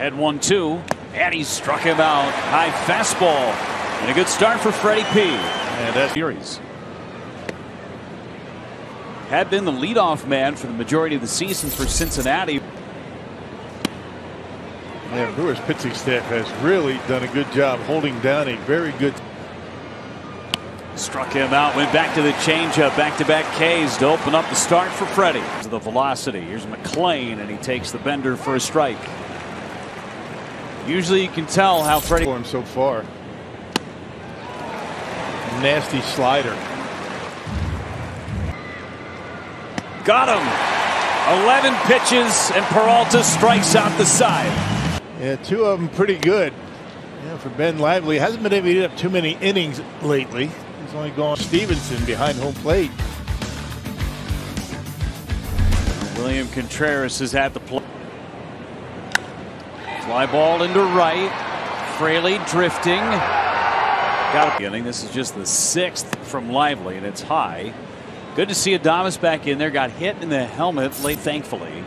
Had one two, and he struck him out. High fastball, and a good start for Freddy P. And that series had been the leadoff man for the majority of the season for Cincinnati. Yeah, Brewers pitching staff has really done a good job holding down a very good. Struck him out, went back to the changeup, back-to-back Ks to open up the start for Freddy. The velocity. Here's McLain, and he takes the bender for a strike. Usually, you can tell how Freddy for him so far. Nasty slider. Got him. 11 pitches, and Peralta strikes out the side. Yeah, two of them pretty good. Yeah, for Ben Lively, hasn't been able to get up too many innings lately. He's only gone Stephenson behind home plate. William Contreras is at the play. Fly ball into right. Fraley drifting. Got a beginning. This is just the sixth from Lively, and it's high. Good to see Adames back in there. Got hit in the helmet late, thankfully.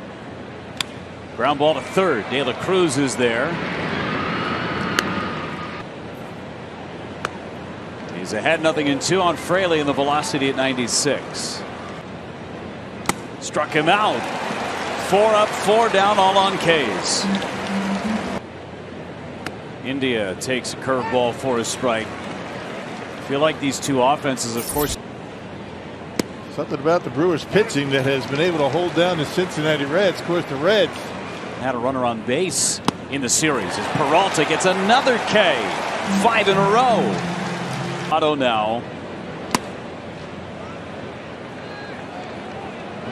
Ground ball to third. De La Cruz is there. He's ahead nothing in two on Fraley and the velocity at 96. Struck him out. Four up, four down, all on K's. India takes a curveball for a strike. feel like these two offenses, of course. Something about the Brewers pitching that has been able to hold down the Cincinnati Reds. Of course, the Reds had a runner on base in the series as Peralta gets another K. Five in a row. Otto now.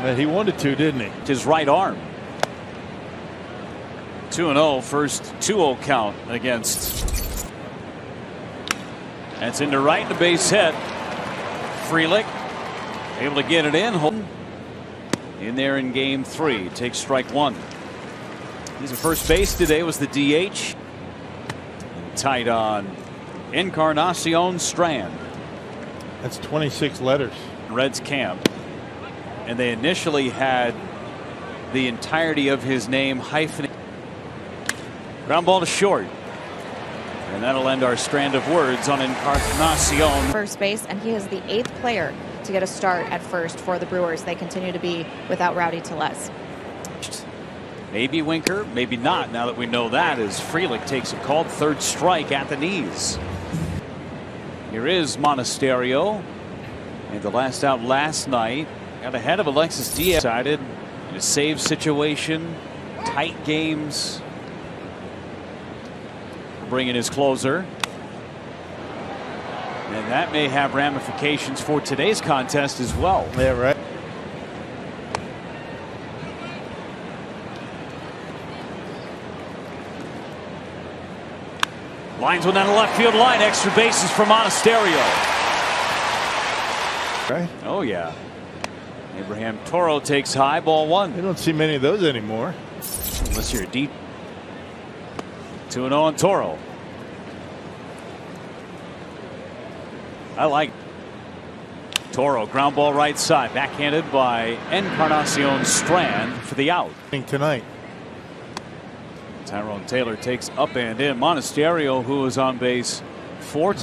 That he wanted to, didn't he? His right arm. 2 0, first 2 0 count against. That's into right, the base hit. Frelick able to get it in. In there in game three, takes strike one. He's at first base today, was the DH. And tight on Encarnacion Strand. That's 26 letters. Reds camp. And they initially had the entirety of his name hyphenated. Ground ball to short. And that'll end our strand of words on Encarnacion. First base, and he is the eighth player to get a start at first for the Brewers. They continue to be without Rowdy Tellez. Maybe Winker, maybe not. Now that we know that, as Frelick takes a called third strike at the knees. Here is Monasterio. And the last out last night got ahead of Alexis Diaz. Decided in a save situation, tight games. Bringing his closer. And that may have ramifications for today's contest as well. Yeah, right. Lines one down the left field line. Extra bases for Monasterio. Right. Oh, yeah. Abraham Toro takes high ball one. You don't see many of those anymore. Unless you're a deep. 2 0 on Toro. I like Toro ground ball right side backhanded by Encarnacion Strand for the out tonight. Tyrone Taylor takes up and in Monasterio who is on base for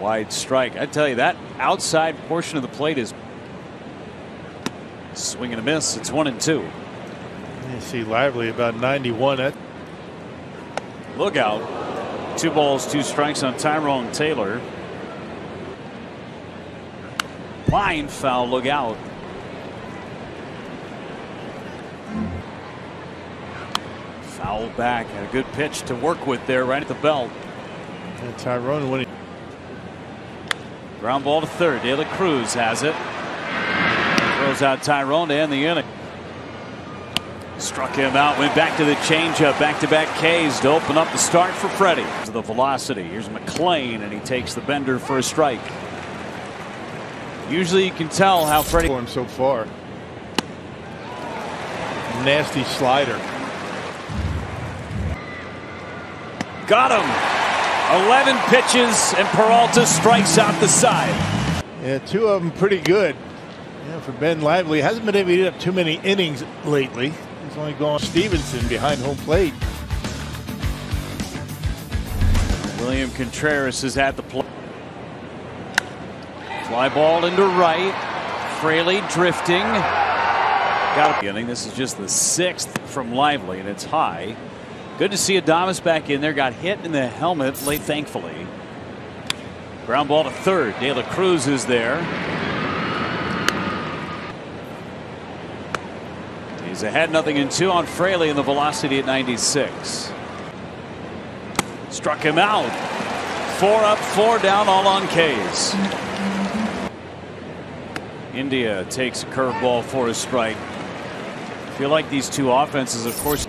wide strike. I tell you that outside portion of the plate is swing and a miss. It's one and two. You see Lively about 91 at look out. Two balls, two strikes on Tyrone Taylor. Line foul, look out. Foul back and a good pitch to work with there right at the belt. And Tyrone winning. Ground ball to third. De La Cruz has it. Throws out Tyrone to end the inning. Struck him out, went back to the changeup, back to back Ks to open up the start for Freddy. The velocity. Here's McLain, and he takes the bender for a strike. Usually you can tell how Freddy. For him so far. Nasty slider. Got him. 11 pitches, and Peralta strikes out the side. Yeah, two of them pretty good. Yeah, for Ben Lively, hasn't been able to get up too many innings lately. He's only going Stephenson behind home plate. William Contreras is at the plate. Fly ball into right. Fraley drifting. Got a beginning. This is just the sixth from Lively, and it's high. Good to see Adames back in there. Got hit in the helmet late, thankfully. Ground ball to third. De La Cruz is there. He's ahead nothing in two on Fraley and the velocity at 96. Struck him out. Four up, four down, all on K's. India takes a curveball for a strike. Feel like these two offenses, of course.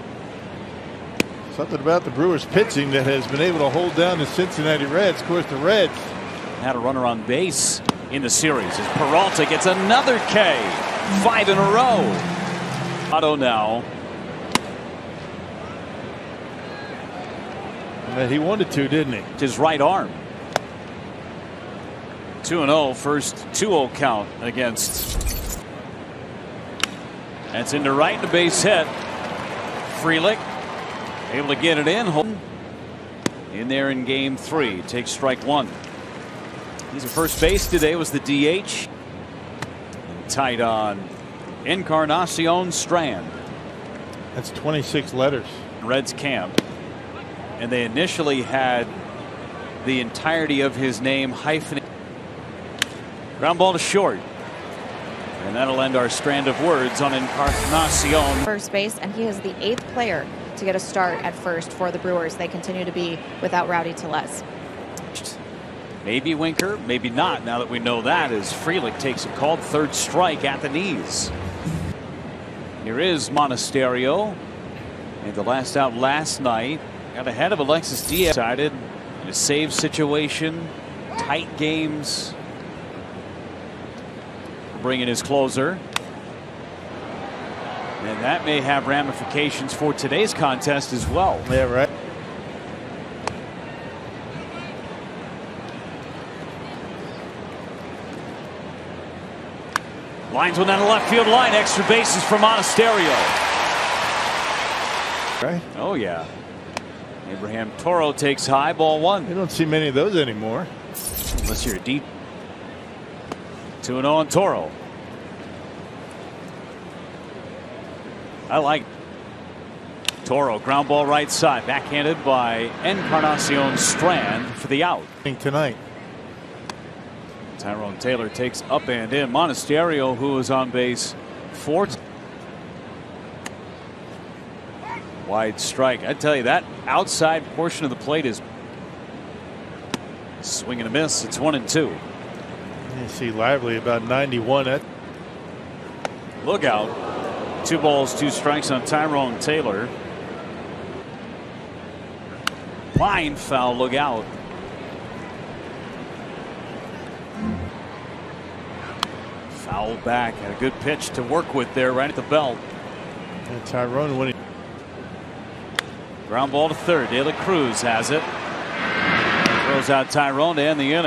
Something about the Brewers pitching that has been able to hold down the Cincinnati Reds. Of course, the Reds had a runner on base in the series as Peralta gets another K. Five in a row. Otto now. And he wanted to, didn't he? His right arm. 2 0, first 2 0 count against. That's into right, the base hit. Frelick able to get it in. In there in game three, takes strike one. He's at first base today, was the DH. And tight on Encarnacion Strand. That's 26 letters. Reds camp. And they initially had the entirety of his name hyphenated. Ground ball to short. And that'll end our strand of words on Encarnacion. First base, and he is the eighth player to get a start at first for the Brewers. They continue to be without Rowdy Tellez. Maybe Winker, maybe not. Now that we know that, as Frelick takes a called third strike at the knees. Here is Monasterio. And the last out last night. Got ahead of Alexis Diaz. Decided in a save situation, tight games. Bringing his closer. And that may have ramifications for today's contest as well. Yeah, right. Lines one down the left field line. Extra bases for Monasterio. Right. Oh, yeah. Abraham Toro takes high ball one. You don't see many of those anymore. Unless you're deep. 2 0 on Toro. I like Toro. Ground ball right side. Backhanded by Encarnacion Strand for the out. Tonight. Tyrone Taylor takes up and in. Monasterio, who is on base four. Wide strike. I tell you, that outside portion of the plate is swing and a miss. It's one and two. You see Lively about 91. At Look out. Two balls, two strikes on Tyrone Taylor. Line foul. Look out. Foul back. Had a good pitch to work with there right at the belt. and Tyrone winning. Ground ball to third. De La Cruz has it. Throws out Tyrone to end the inning.